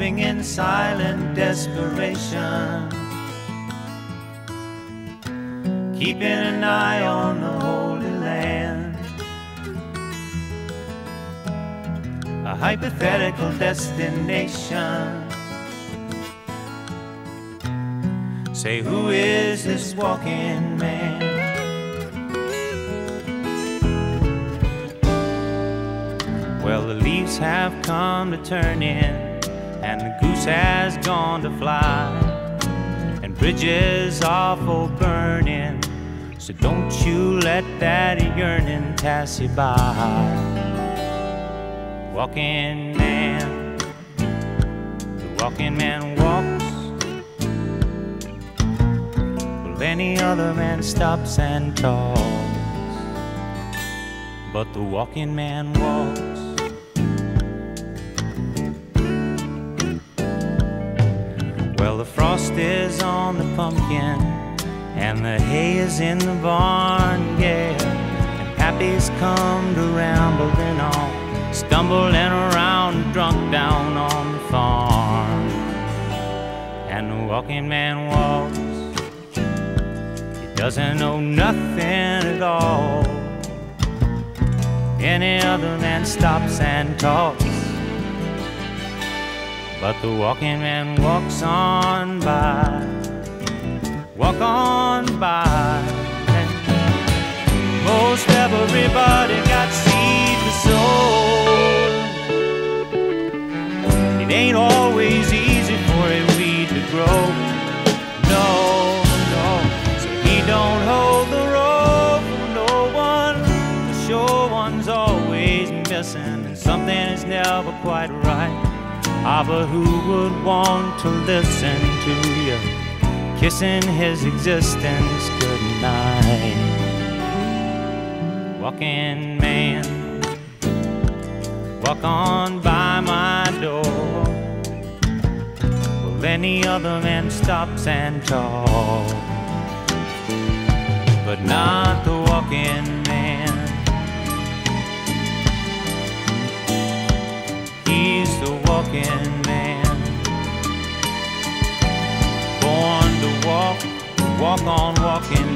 moving in silent desperation, keeping an eye on the Holy Land. A hypothetical destination. Say, who is this walking man? Have come to turn in, and the goose has gone to fly, and bridges are for burning. So don't you let that yearning pass you by. Walking man, the walking man walks. Well, any other man stops and talks, but the walking man walks. Well, the frost is on the pumpkin, and the hay is in the barn, yeah. And Pappy's come to rambling on, stumbling around, drunk down on the farm. And the walking man walks, he doesn't know nothing at all. Any other man stops and talks. But the walking man walks on by, walk on by. Most everybody got seed to sow. It ain't always easy for a weed to grow. No, no. So he don't hold the rope for no one. The sure one's always missing, and something is never quite right. Ah, but who would want to listen to you kissing his existence goodnight? Walking man, walk on by my door. Well, any other man stops and talks, but not walk on walking